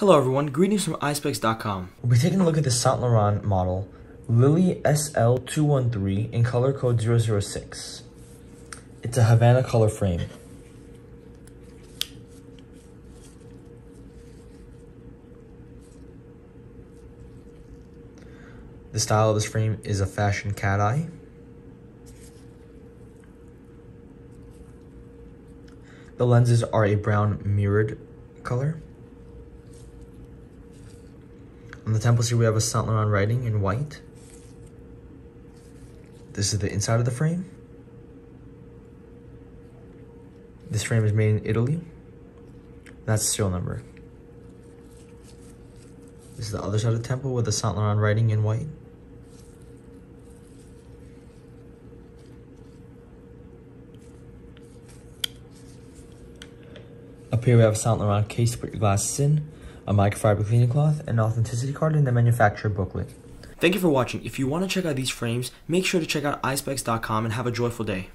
Hello everyone, greetings from Eyespecs.com. We'll be taking a look at the Saint Laurent model Lily SL213 in color code 006. It's a Havana color frame. The style of this frame is a fashion cat eye. The lenses are a brown mirrored color. On the temples here we have a Saint Laurent writing in white. This is the inside of the frame. This frame is made in Italy. That's the serial number. This is the other side of the temple with the Saint Laurent writing in white. Up here we have a Saint Laurent case to put your glasses in, a microfiber cleaning cloth, an authenticity card, and the manufacturer booklet. Thank you for watching. If you want to check out these frames, make sure to check out Eyespecs.com and have a joyful day.